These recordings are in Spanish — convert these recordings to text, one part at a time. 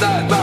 that.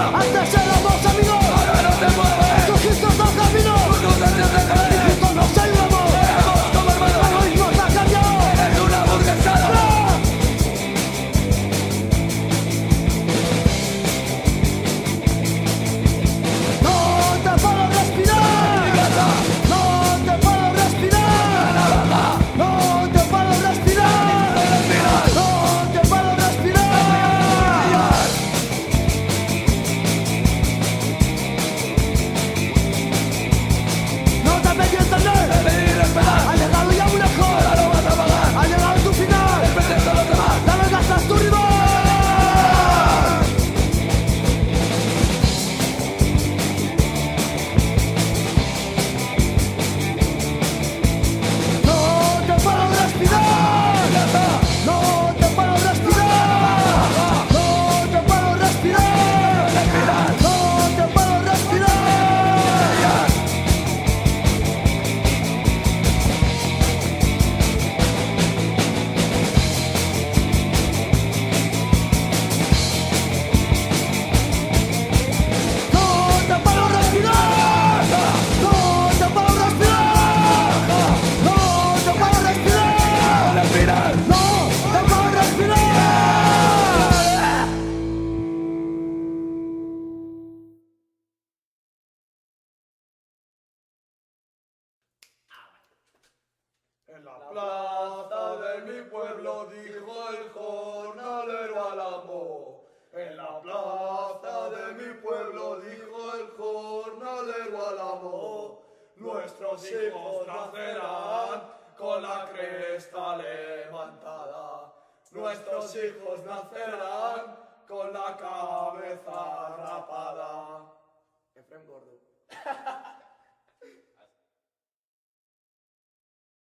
En la plaza de mi pueblo dijo el jornalero al amo. En la plaza de mi pueblo dijo el jornalero al amo. Nuestros hijos nacerán con la cresta levantada. Nuestros hijos nacerán con la cabeza rapada.